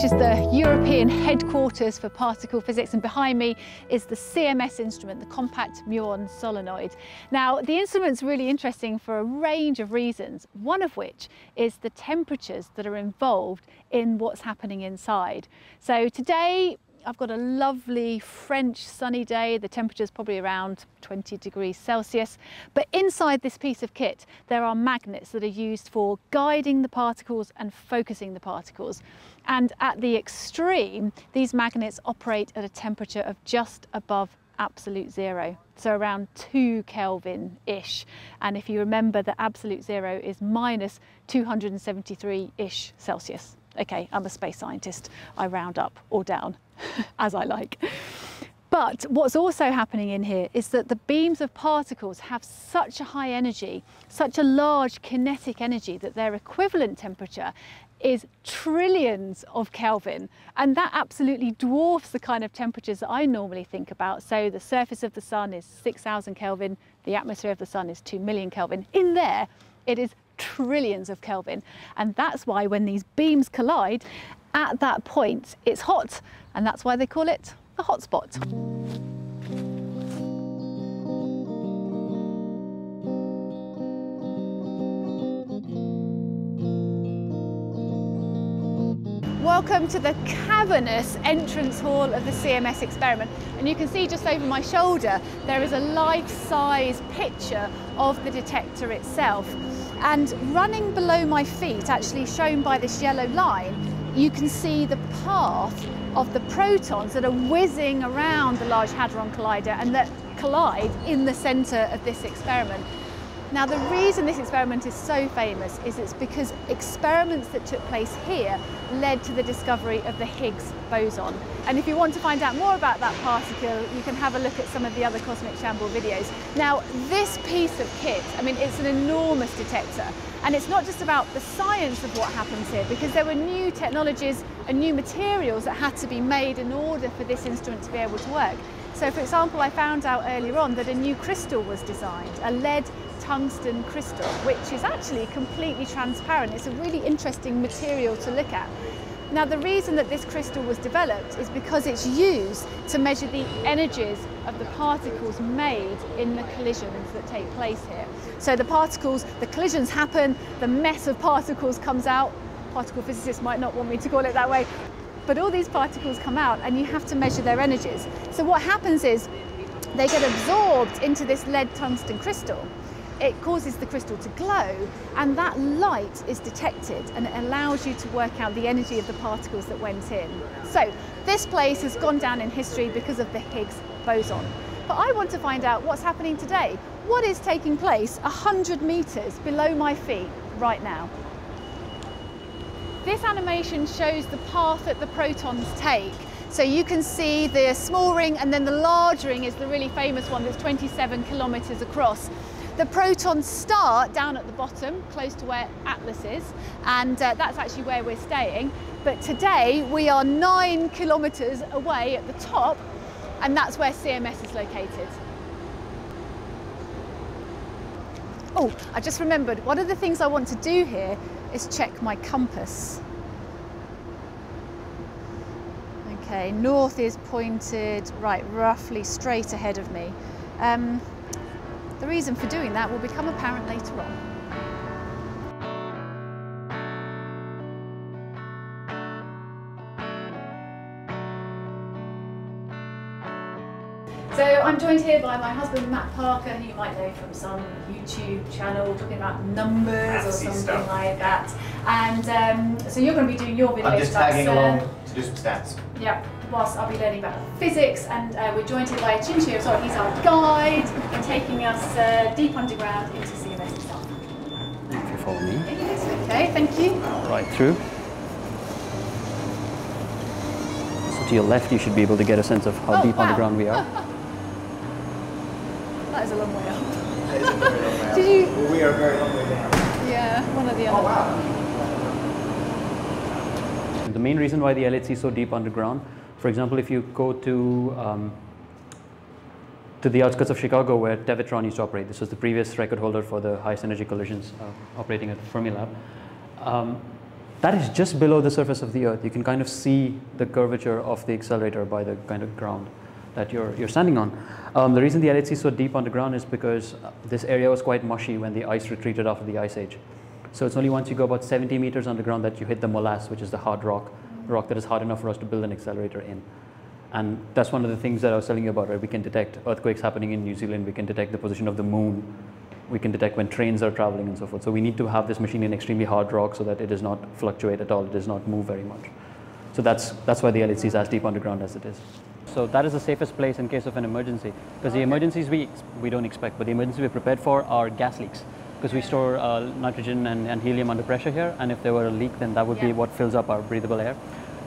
Which is the European headquarters for particle physics, and behind me is the CMS instrument, the Compact Muon Solenoid. Now, the instrument's really interesting for a range of reasons, one of which is the temperatures that are involved in what's happening inside. So today, I've got a lovely French sunny day. The temperature is probably around 20 degrees Celsius. But inside this piece of kit, there are magnets that are used for guiding the particles and focusing the particles. And at the extreme, these magnets operate at a temperature of just above absolute zero, so around 2 Kelvin-ish. And if you remember that absolute zero is minus 273-ish Celsius. Okay, I'm a space scientist. I round up or down as I like. But what's also happening in here is that the beams of particles have such a high energy, such a large kinetic energy that their equivalent temperature is trillions of Kelvin. And that absolutely dwarfs the kind of temperatures that I normally think about. So the surface of the sun is 6,000 Kelvin, the atmosphere of the sun is 2 million Kelvin. In there, it is trillions of Kelvin. And that's why when these beams collide, at that point, it's hot and that's why they call it a hotspot. Welcome to the cavernous entrance hall of the CMS experiment. And you can see just over my shoulder, there is a life-size picture of the detector itself. And running below my feet, actually shown by this yellow line, you can see the path of the protons that are whizzing around the Large Hadron Collider and that collide in the centre of this experiment. Now the reason this experiment is so famous is it's because experiments that took place here led to the discovery of the Higgs boson. And if you want to find out more about that particle, you can have a look at some of the other Cosmic Shambles videos. Now this piece of kit, I mean it's an enormous detector and it's not just about the science of what happens here because there were new technologies and new materials that had to be made in order for this instrument to be able to work. So for example, I found out earlier on that a new crystal was designed, a lead tungsten crystal, which is actually completely transparent. It's a really interesting material to look at. Now the reason that this crystal was developed is because it's used to measure the energies of the particles made in the collisions that take place here. So the particles, the collisions happen, the mess of particles comes out. Particle physicists might not want me to call it that way, but all these particles come out and you have to measure their energies. So what happens is they get absorbed into this lead tungsten crystal it causes the crystal to glow and that light is detected and it allows you to work out the energy of the particles that went in. So this place has gone down in history because of the Higgs boson. But I want to find out what's happening today. What is taking place 100 metres below my feet right now? This animation shows the path that the protons take so you can see the small ring and then the large ring is the really famous one that's 27 kilometres across. The protons start down at the bottom, close to where Atlas is, and uh, that's actually where we're staying. But today we are nine kilometres away at the top, and that's where CMS is located. Oh, I just remembered, one of the things I want to do here is check my compass. Okay, north is pointed, right, roughly straight ahead of me. Um, the reason for doing that will become apparent later on. So I'm joined here by my husband Matt Parker, who you might know from some YouTube channel talking about numbers or something stuff. like that. And um, so you're going to be doing your video. I'm just tagging along to do some stats. Yep whilst I'll be learning about physics and uh, we're joined here by Chinchio, sorry, he's our guide and taking us uh, deep underground into CMS itself. If you follow me. Yes, okay, thank you. Right through. So to your left you should be able to get a sense of how oh, deep wow. underground we are. that is a long way up. That is a very long way up. Did you? Well, we are a very long way down. Yeah, one or the other. Oh wow. The main reason why the LHC is so deep underground for example, if you go to um, to the outskirts of Chicago where Tevatron used to operate, this was the previous record holder for the highest energy collisions uh, operating at Fermilab. Um, that is just below the surface of the Earth. You can kind of see the curvature of the accelerator by the kind of ground that you're, you're standing on. Um, the reason the LHC is so deep underground is because this area was quite mushy when the ice retreated after the ice age. So it's only once you go about 70 meters underground that you hit the molasse, which is the hard rock, rock that is hard enough for us to build an accelerator in. And that's one of the things that I was telling you about, right? We can detect earthquakes happening in New Zealand, we can detect the position of the moon, we can detect when trains are traveling and so forth. So we need to have this machine in extremely hard rock so that it does not fluctuate at all, it does not move very much. So that's, that's why the LHC is as deep underground as it is. So that is the safest place in case of an emergency. Because the emergencies we, we don't expect, but the emergencies we're prepared for are gas leaks. Because we store uh, nitrogen and, and, helium under pressure here, and if there were a leak, then that would yeah. be what fills up our breathable air.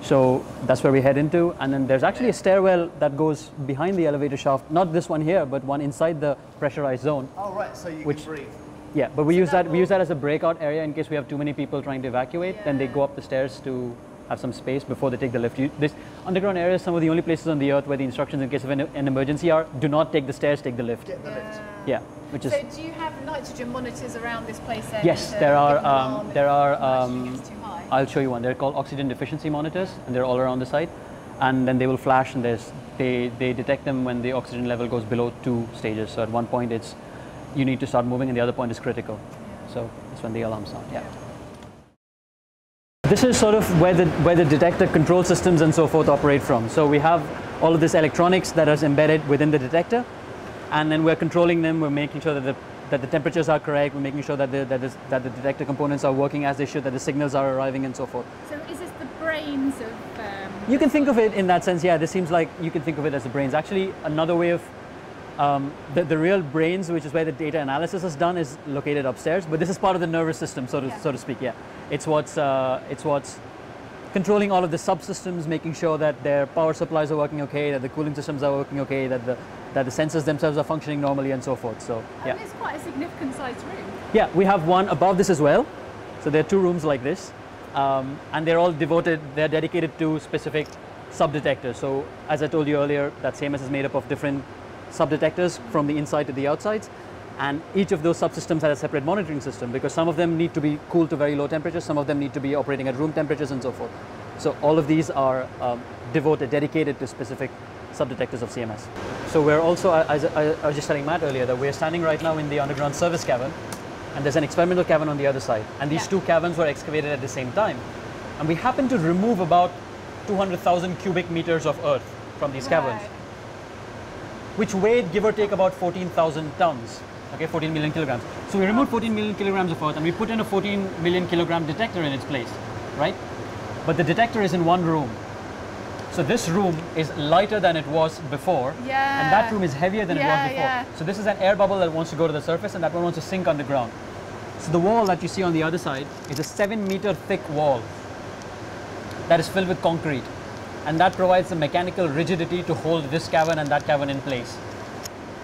So that's where we head into. And then there's actually a stairwell that goes behind the elevator shaft, not this one here, but one inside the pressurized zone. Oh, right, so you which, can breathe. Yeah, but we so use that, that we use that as a breakout area in case we have too many people trying to evacuate. Yeah. Then they go up the stairs to have some space before they take the lift. You, this underground area is some of the only places on the earth where the instructions in case of an, an emergency are do not take the stairs, take the lift. Get the yeah. lift. Yeah, which is. So do you have nitrogen monitors around this place? Then yes, there are. Um, there are. Um, I'll show you one. They're called oxygen deficiency monitors, and they're all around the site. And then they will flash, and there's they they detect them when the oxygen level goes below two stages. So at one point it's you need to start moving, and the other point is critical. Yeah. So that's when the alarm sound. Yeah. This is sort of where the where the detector control systems and so forth operate from. So we have all of this electronics that is embedded within the detector, and then we're controlling them. We're making sure that the that the temperatures are correct. We're making sure that the, that, that the detector components are working as they should, that the signals are arriving and so forth. So is this the brains of... Um, you can think of it in that sense, yeah. This seems like you can think of it as the brains. Actually, another way of... Um, the, the real brains, which is where the data analysis is done, is located upstairs. But this is part of the nervous system, so to, yeah. so to speak, yeah. It's what's, uh, it's what's controlling all of the subsystems, making sure that their power supplies are working okay, that the cooling systems are working okay, that the that the sensors themselves are functioning normally and so forth. So yeah. and it's quite a significant sized room. Yeah, we have one above this as well. So there are two rooms like this. Um, and they're all devoted, they're dedicated to specific sub-detectors. So as I told you earlier, that CMS is made up of different sub-detectors from the inside to the outsides. And each of those subsystems has a separate monitoring system because some of them need to be cooled to very low temperatures, some of them need to be operating at room temperatures and so forth. So all of these are um, devoted, dedicated to specific sub-detectors of CMS. So we're also, as I, I was just telling Matt earlier, that we're standing right now in the underground service cavern, and there's an experimental cavern on the other side. And these yeah. two caverns were excavated at the same time. And we happened to remove about 200,000 cubic meters of earth from these right. caverns, which weighed, give or take, about 14,000 tons, okay, 14 million kilograms. So we removed 14 million kilograms of earth, and we put in a 14 million kilogram detector in its place, right? But the detector is in one room. So this room is lighter than it was before. Yeah. And that room is heavier than yeah, it was before. Yeah. So this is an air bubble that wants to go to the surface and that one wants to sink underground. So the wall that you see on the other side is a seven meter thick wall that is filled with concrete. And that provides the mechanical rigidity to hold this cavern and that cavern in place.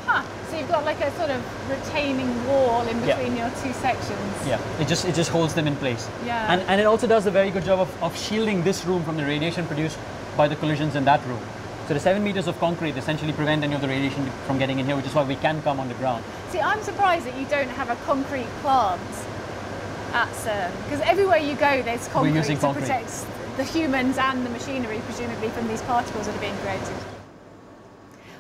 Huh. So you've got like a sort of retaining wall in between yeah. your two sections. Yeah, it just it just holds them in place. Yeah. And and it also does a very good job of, of shielding this room from the radiation produced by the collisions in that room. So the seven meters of concrete essentially prevent any of the radiation from getting in here, which is why we can come on the ground. See, I'm surprised that you don't have a concrete plant at CERN, because everywhere you go, there's concrete to concrete. protect the humans and the machinery, presumably from these particles that are being created.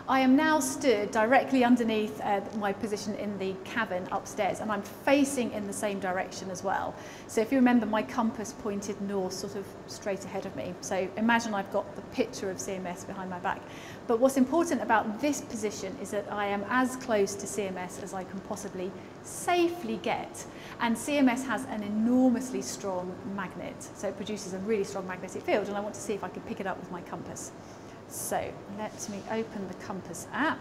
I am now stood directly underneath uh, my position in the cabin upstairs and I'm facing in the same direction as well. So if you remember my compass pointed north sort of straight ahead of me. So imagine I've got the picture of CMS behind my back. But what's important about this position is that I am as close to CMS as I can possibly safely get. And CMS has an enormously strong magnet. So it produces a really strong magnetic field and I want to see if I can pick it up with my compass. So let me open the Compass app.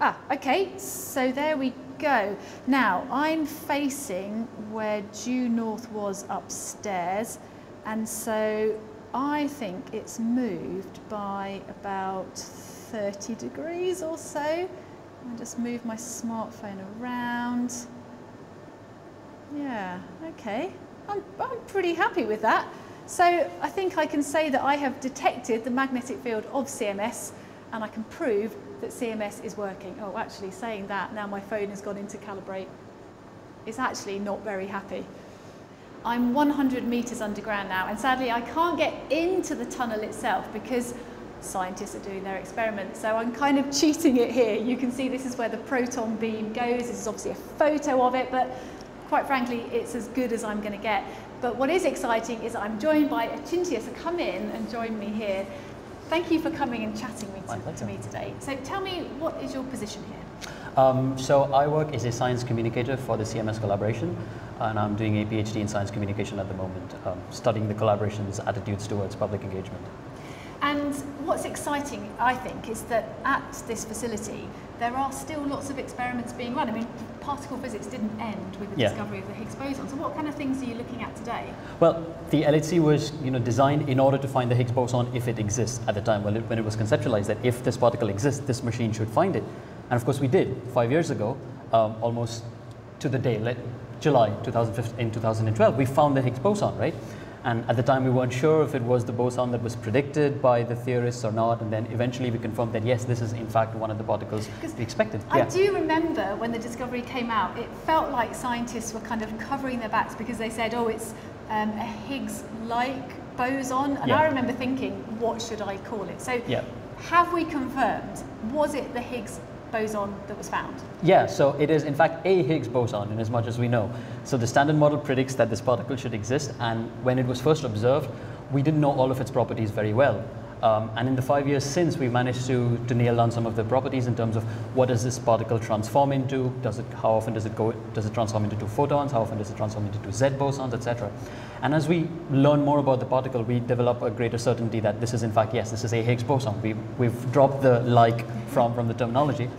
Ah, okay, so there we go. Now, I'm facing where due north was upstairs, and so I think it's moved by about 30 degrees or so. I'll just move my smartphone around. Yeah, okay. I'm, I'm pretty happy with that. So I think I can say that I have detected the magnetic field of CMS and I can prove that CMS is working. Oh, actually saying that, now my phone has gone into calibrate. It's actually not very happy. I'm 100 metres underground now, and sadly, I can't get into the tunnel itself because scientists are doing their experiments. So I'm kind of cheating it here. You can see this is where the proton beam goes. This is obviously a photo of it, but quite frankly, it's as good as I'm going to get. But what is exciting is I'm joined by Achintya, so come in and join me here. Thank you for coming and chatting to, to, me today. So tell me, what is your position here? Um, so I work as a science communicator for the CMS collaboration, and I'm doing a PhD in science communication at the moment, um, studying the collaboration's attitudes towards public engagement. What's exciting, I think, is that at this facility, there are still lots of experiments being run. I mean, particle physics didn't end with the yeah. discovery of the Higgs boson. So what kind of things are you looking at today? Well, the LHC was you know, designed in order to find the Higgs boson if it exists at the time when it, when it was conceptualized, that if this particle exists, this machine should find it. And of course we did, five years ago, um, almost to the day, July 2015, in 2012, we found the Higgs boson, right? And at the time, we weren't sure if it was the boson that was predicted by the theorists or not. And then eventually, we confirmed that yes, this is in fact one of the particles we expected. I yeah. do remember when the discovery came out, it felt like scientists were kind of covering their backs because they said, oh, it's um, a Higgs like boson. And yeah. I remember thinking, what should I call it? So, yeah. have we confirmed, was it the Higgs boson that was found? Yeah, so it is in fact a Higgs boson in as much as we know. So the standard model predicts that this particle should exist and when it was first observed, we didn't know all of its properties very well. Um, and in the five years since, we managed to, to nail down some of the properties in terms of what does this particle transform into, does it, how often does it go, does it transform into two photons, how often does it transform into two Z bosons, etc. And as we learn more about the particle, we develop a greater certainty that this is in fact, yes, this is a Higgs boson. We, we've dropped the like from, from the terminology.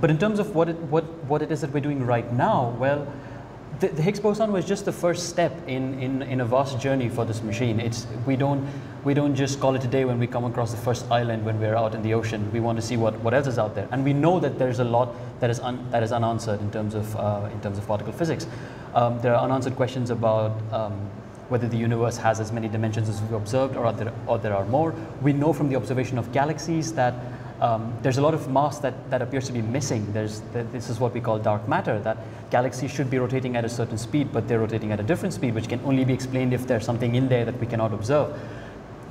But in terms of what it, what, what it is that we're doing right now, well, the, the, Higgs boson was just the first step in, in, in a vast journey for this machine. It's, we, don't, we don't just call it a day when we come across the first island when we're out in the ocean. We want to see what, what else is out there. And we know that there's a lot that is, un, that is unanswered in terms of, uh, in terms of particle physics. Um, there are unanswered questions about um, whether the universe has as many dimensions as we've observed or there, or there are more. We know from the observation of galaxies that um, there's a lot of mass that, that appears to be missing. There's, this is what we call dark matter, that galaxies should be rotating at a certain speed, but they're rotating at a different speed, which can only be explained if there's something in there that we cannot observe.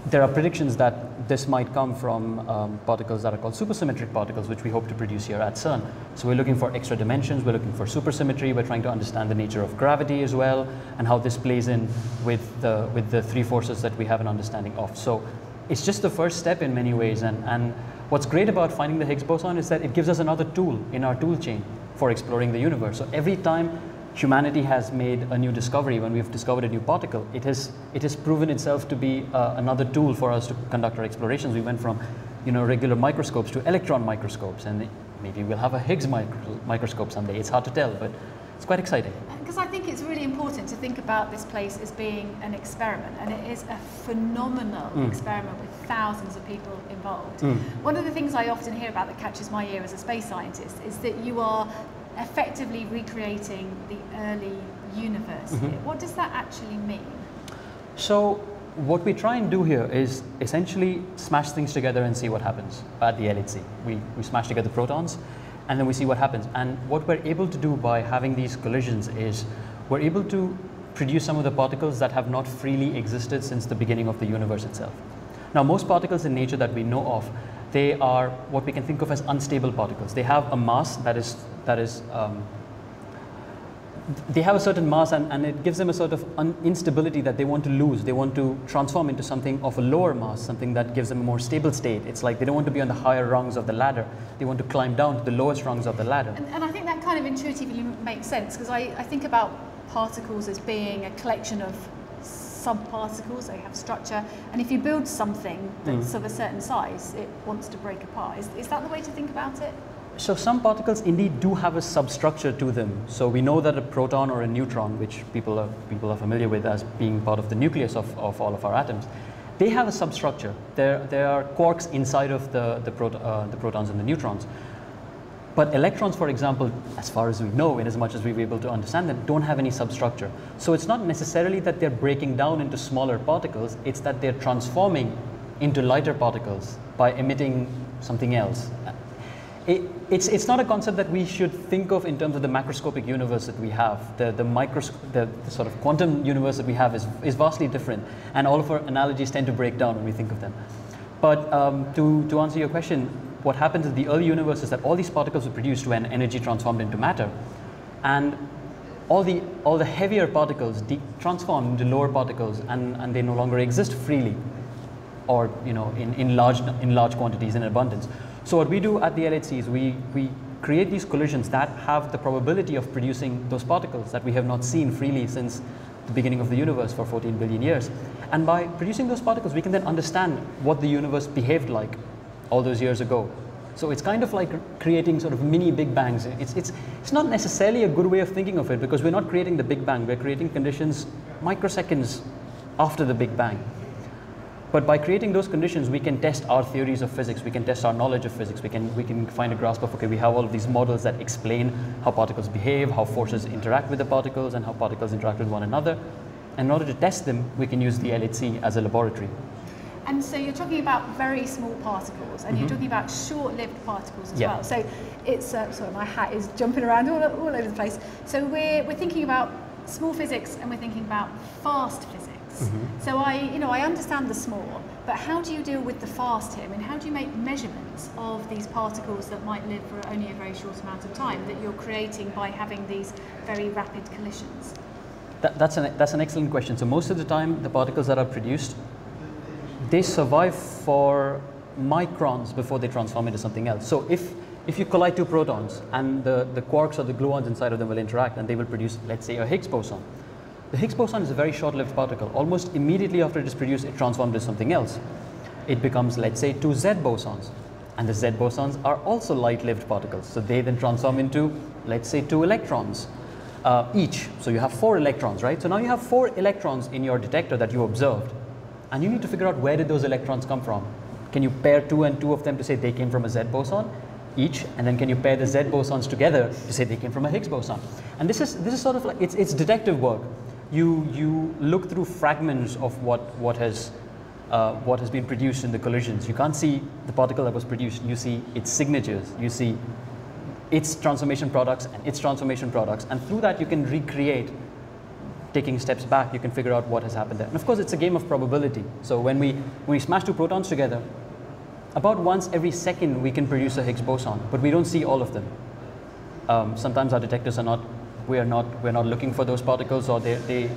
There are predictions that this might come from um, particles that are called supersymmetric particles, which we hope to produce here at CERN. So we're looking for extra dimensions, we're looking for supersymmetry, we're trying to understand the nature of gravity as well, and how this plays in with the, with the three forces that we have an understanding of. So it's just the first step in many ways, and, and What's great about finding the Higgs boson is that it gives us another tool in our tool chain for exploring the universe. So every time humanity has made a new discovery, when we've discovered a new particle, it has, it has proven itself to be uh, another tool for us to conduct our explorations. We went from you know, regular microscopes to electron microscopes, and maybe we'll have a Higgs micro microscope someday. It's hard to tell, but it's quite exciting. Because I think it's really important to think about this place as being an experiment, and it is a phenomenal mm. experiment with thousands of people involved. Mm. One of the things I often hear about that catches my ear as a space scientist is that you are effectively recreating the early universe mm -hmm. What does that actually mean? So what we try and do here is essentially smash things together and see what happens at the LHC. We, we smash together protons and then we see what happens. And what we're able to do by having these collisions is we're able to produce some of the particles that have not freely existed since the beginning of the universe itself. Now, most particles in nature that we know of, they are what we can think of as unstable particles. They have a mass that is, that is um, they have a certain mass and, and it gives them a sort of instability that they want to lose. They want to transform into something of a lower mass, something that gives them a more stable state. It's like they don't want to be on the higher rungs of the ladder. They want to climb down to the lowest rungs of the ladder. And, and I think that kind of intuitively makes sense because I, I think about particles as being a collection of subparticles, they have structure, and if you build something that's mm. of a certain size, it wants to break apart. Is, is that the way to think about it? So some particles indeed do have a substructure to them. So we know that a proton or a neutron, which people are, people are familiar with as being part of the nucleus of, of all of our atoms, they have a substructure. There, there are quarks inside of the, the, proto, uh, the protons and the neutrons. But electrons, for example, as far as we know, in as much as we are able to understand them, don't have any substructure. So it's not necessarily that they're breaking down into smaller particles, it's that they're transforming into lighter particles by emitting something else It, it's, it's not a concept that we should think of in terms of the macroscopic universe that we have. The, the, micros- the, the sort of quantum universe that we have is, is vastly different, and all of our analogies tend to break down when we think of them. But um, to, to answer your question, what happens in the early universe is that all these particles were produced when energy transformed into matter, and all the, all the heavier particles de- transform into lower particles, and, and they no longer exist freely or you know, in, in, large, in large quantities in abundance. So what we do at the LHC is we, we create these collisions that have the probability of producing those particles that we have not seen freely since the beginning of the universe for 14 billion years. And by producing those particles, we can then understand what the universe behaved like all those years ago. So it's kind of like creating sort of mini Big Bangs. It's, it's, it's not necessarily a good way of thinking of it because we're not creating the Big Bang, we're creating conditions microseconds after the Big Bang. But by creating those conditions, we can test our theories of physics, we can test our knowledge of physics, we can, we can find a grasp of, okay, we have all of these models that explain how particles behave, how forces interact with the particles, and how particles interact with one another. And in order to test them, we can use the LHC as a laboratory. And so you're talking about very small particles, and you're talking about short-lived particles as Yeah. well. So it's uh, sorry, my hat is jumping around all, all over the place. So we're we're thinking about small physics, and we're thinking about fast physics. So I, you know, I understand the small, but how do you deal with the fast here? I mean, how do you make measurements of these particles that might live for only a very short amount of time that you're creating by having these very rapid collisions? That, that's, an, that's an excellent question. So most of the time, the particles that are produced, they survive for microns before they transform into something else. So if, if you collide two protons and the, the quarks or the gluons inside of them will interact and they will produce, let's say, a Higgs boson. The Higgs boson is a very short-lived particle. Almost immediately after it is produced, it transforms into something else. It becomes, let's say, two Z bosons. And the Z bosons are also light-lived particles. So they then transform into, let's say, two electrons uh, each. So you have four electrons, right? So now you have four electrons in your detector that you observed. And you need to figure out where did those electrons come from. Can you pair two and two of them to say they came from a Z boson each? And then can you pair the Z bosons together to say they came from a Higgs boson? And this is, this is sort of like, it's, it's detective work. You, you look through fragments of what, what, has, uh, what has been produced in the collisions. You can't see the particle that was produced. You see its signatures. You see its transformation products and its transformation products. And through that, you can recreate taking steps back, you can figure out what has happened there. And of course, it's a game of probability. So when we, when we smash two protons together, about once every second we can produce a Higgs boson, but we don't see all of them. Um, sometimes our detectors are not, we are not, we're not looking for those particles or they, they,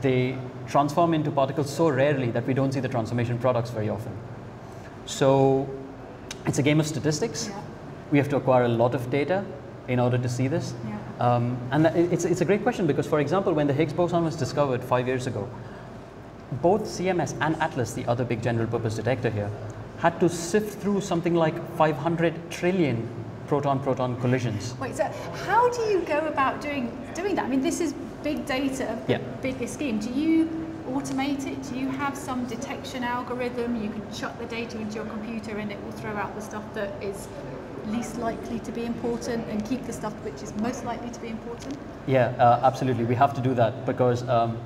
they transform into particles so rarely that we don't see the transformation products very often. So it's a game of statistics. Yeah. We have to acquire a lot of data in order to see this. Yeah. Um, and it's, it's a great question because, for example, when the Higgs boson was discovered five years ago, both CMS and ATLAS, the other big general purpose detector here, had to sift through something like 500 trillion proton proton collisions. Wait, so how do you go about doing doing that? I mean, this is big data Yeah. biggest scheme. Do you automate it? Do you have some detection algorithm? You can chuck the data into your computer and it will throw out the stuff that is least likely to be important and keep the stuff which is most likely to be important? Yeah, uh, absolutely. We have to do that because um,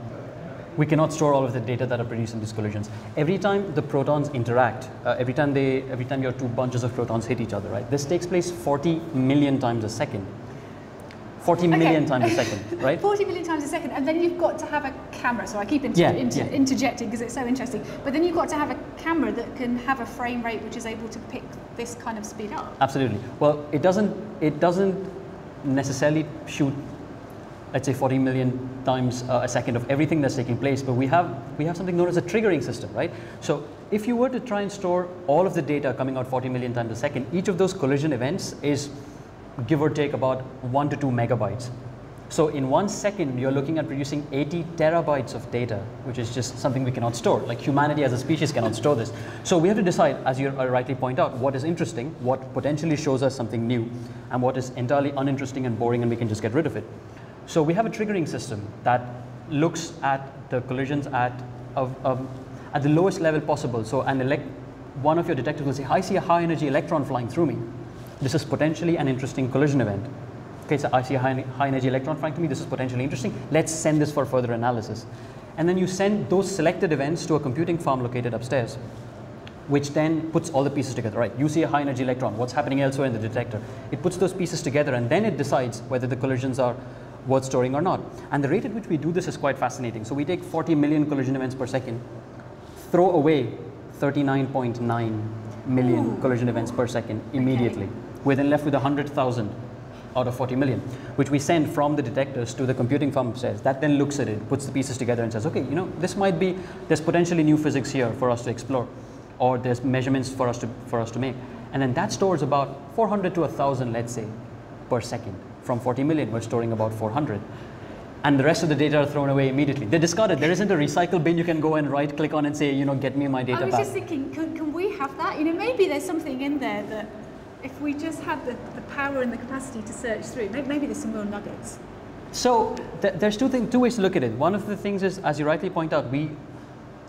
we cannot store all of the data that are produced in these collisions. Every time the protons interact, uh, every time they, every time your two bunches of protons hit each other, right? This takes place 40 million times a second. 40 million Okay. times a second, right? 40 million times a second, and then you've got to have a camera. So I keep inter- Yeah, inter- yeah. interjecting because it's so interesting. But then you've got to have a camera that can have a frame rate which is able to pick this kind of speed up. Absolutely. Well, it doesn't it doesn't necessarily shoot let's say 40 million times uh, a second of everything that's taking place, but we have we have something known as a triggering system, right? So if you were to try and store all of the data coming out 40 million times a second, each of those collision events is give or take about 1 to 2 megabytes. So in one second, you're looking at producing 80 terabytes of data, which is just something we cannot store. Like humanity as a species cannot store this. So we have to decide, as you uh, rightly point out, what is interesting, what potentially shows us something new, and what is entirely uninteresting and boring and we can just get rid of it. So we have a triggering system that looks at the collisions at, of, at the lowest level possible. So an elect- one of your detectors will say, I see a high energy electron flying through me. This is potentially an interesting collision event. Okay, so I see a high, high energy electron flying to me. This is potentially interesting. Let's send this for further analysis. And then you send those selected events to a computing farm located upstairs. which then puts all the pieces together. Right, you see a high energy electron, what's happening elsewhere in the detector? It puts those pieces together and then it decides whether the collisions are worth storing or not. And the rate at which we do this is quite fascinating. So we take 40 million collision events per second, throw away 39.9 million Ooh. collision events per second immediately. We're then left with 100,000 out of 40 million, which we send from the detectors to the computing firm says That then looks at it, puts the pieces together and says, okay, you know, this might be, there's potentially new physics here for us to explore, or there's measurements for us to, for us to make. And then that stores about 400 to 1,000, let's say, per second. From 40 million, we're storing about 400. And the rest of the data are thrown away immediately. They're discarded. There isn't a recycle bin you can go and right click on and say, you know, get me my data back. I was back. just thinking, can, can we have that? You know, maybe there's something in there that if we just had the, the power and the capacity to search through, maybe, maybe there's some real nuggets. So th- there's two things, two ways to look at it. One of the things is, as you rightly point out, we,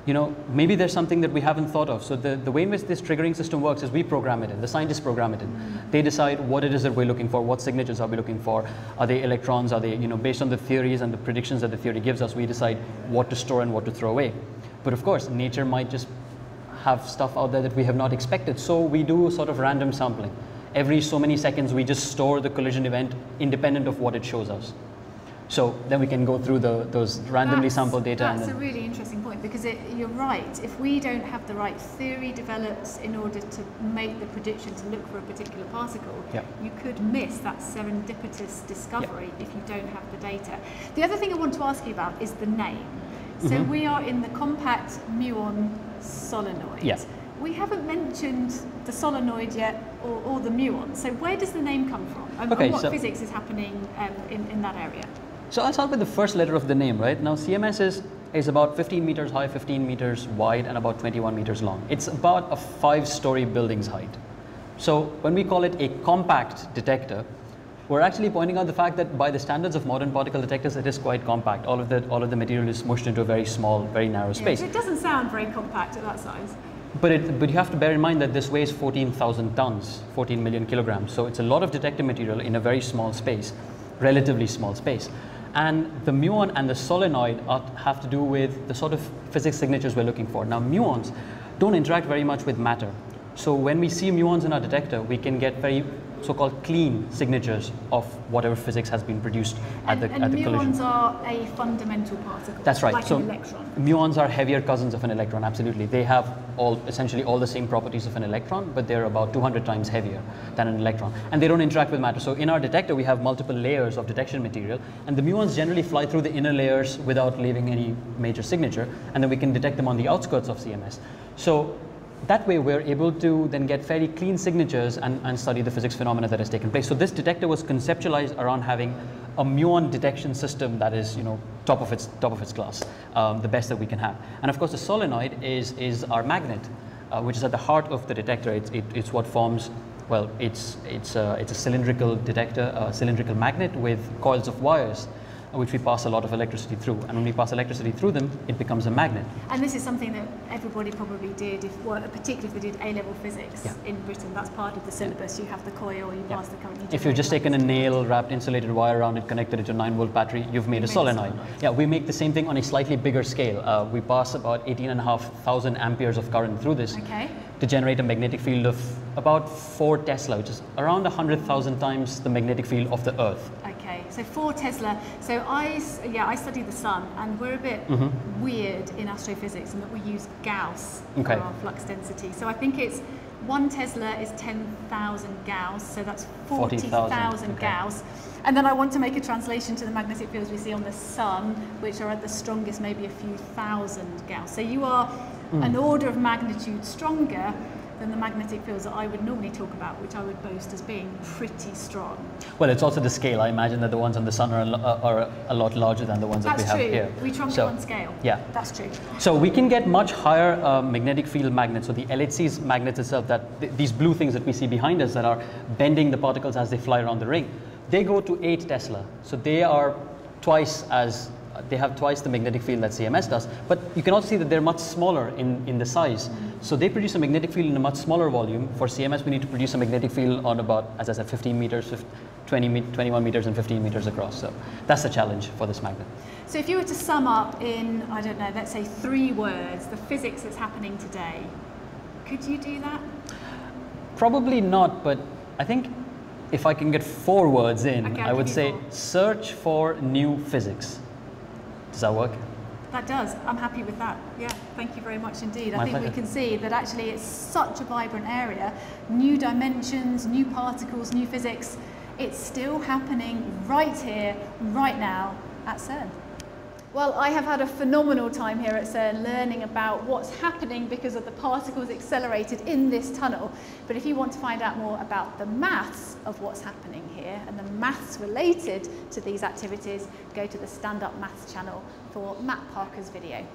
you know, maybe there's something that we haven't thought of. So the, the way in which this triggering system works is we program it in. The scientists program it in. Mm-hmm. They decide what it is that we're looking for, what signatures are we looking for. Are they electrons? Are they, you know, based on the theories and the predictions that the theory gives us, we decide what to store and what to throw away. But of course, nature might just have stuff out there that we have not expected. So we do sort of random sampling. Every so many seconds, we just store the collision event independent of what it shows us. So then we can go through the, those randomly That's- sampled data. and That's a really interesting point because it, you're right. If we don't have the right theory developed in order to make the prediction to look for a particular particle, you could miss that serendipitous discovery if you don't have the data. The other thing I want to ask you about is the name. So Mm-hmm. we are in the compact muon solenoid. Yeah. We haven't mentioned the solenoid yet or, or the muon. So where does the name come from? And, Okay, and what so- physics is happening um, in, in that area? so I'll start with the first letter of the name, right? Now CMS is, is about 15 meters high, 15 meters wide, and about 21 meters long. It's about a five-story building's height. So when we call it a compact detector, we're actually pointing out the fact that by the standards of modern particle detectors, it is quite compact. All of the, all of the material is smushed into a very small, very narrow space. Yeah, it doesn't sound very compact at that size. But, it, but you have to bear in mind that this weighs 14,000 tons, 14 million kilograms. So it's a lot of detector material in a very small space, relatively small space. And the muon and the solenoid are, have to do with the sort of physics signatures we're looking for. Now, muons don't interact very much with matter. So when we see muons in our detector, we can get very so-called clean signatures of whatever physics has been produced at And, the, and at the collision. muons are a fundamental particle. That's right. Like so an electron. muons are heavier cousins of an electron. Absolutely, they have all essentially all the same properties of an electron, but they're about 200 times heavier than an electron, and they don't interact with matter. So in our detector, we have multiple layers of detection material, and the muons generally fly through the inner layers without leaving any major signature, and then we can detect them on the outskirts of CMS. So that way we're able to then get very clean signatures and, and study the physics phenomena that has taken place. So this detector was conceptualized around having a muon detection system that is, you know, top of its top of its class, um, the best that we can have. And of course, the solenoid is is our magnet, uh, which is at the heart of the detector. It's it, it's what forms. Well, it's it's a, it's a cylindrical detector, a cylindrical magnet with coils of wires, which we pass a lot of electricity through. And when we pass electricity through them, it becomes a magnet. And this is something that everybody probably did, if, well, particularly if they did A-level physics Yeah. in Britain. That's part of the syllabus. You have the coil, you Yeah. pass the current. you If you've just taken a nail wrapped insulated wire around it, connected it to a 9 volt battery, you've made a made a solenoid. solenoid. Yeah, we make the same thing on a slightly bigger scale. Uh, we pass about 18,500 amperes of current through this Okay. to generate a magnetic field of about 4 Tesla, which is around 100,000 times the magnetic field of the Earth. Okay, so four Tesla. So I, yeah, I study the sun, and we're a bit mm-hmm. weird in astrophysics in that we use Gauss Okay. for our flux density. So I think it's one Tesla is 10,000 Gauss, so that's 40,000, 40,000 okay. Gauss. And then I want to make a translation to the magnetic fields we see on the sun, which are at the strongest, maybe a few thousand Gauss. So you are mm. an order of magnitude stronger than the magnetic fields that I would normally talk about, which I would boast as being pretty strong. Well, it's also the scale. I imagine that the ones on the sun are a, are a lot larger than the ones That's that we true. have here. We trump So- on scale. Yeah. That's true. So we can get much higher uh, magnetic field magnets. So the LHC's magnets itself, that th- these blue things that we see behind us that are bending the particles as they fly around the ring, they go to 8 Tesla. So they are twice as they have twice the magnetic field that CMS does. But you can also see that they're much smaller in, in the size. So they produce a magnetic field in a much smaller volume. For CMS, we need to produce a magnetic field on about, as I said, 15 meters, 20, me- 21 meters, and 15 meters across. So that's the challenge for this magnet. So if you were to sum up in, I don't know, let's say three words, the physics that's happening today, Could you do that? Probably not, but I think if I can get four words in, Okay, I would say four. search for new physics. Does that work? That does. I'm happy with that. Yeah, thank you very much indeed. I My think we can see that actually it's such a vibrant area. New dimensions, new particles, new physics. It's still happening right here, right now at CERN. Well, I have had a phenomenal time here at CERN learning about what's happening because of the particles accelerated in this tunnel. But if you want to find out more about the maths of what's happening here and the maths related to these activities, go to the Stand Up Maths channel for Matt Parker's video.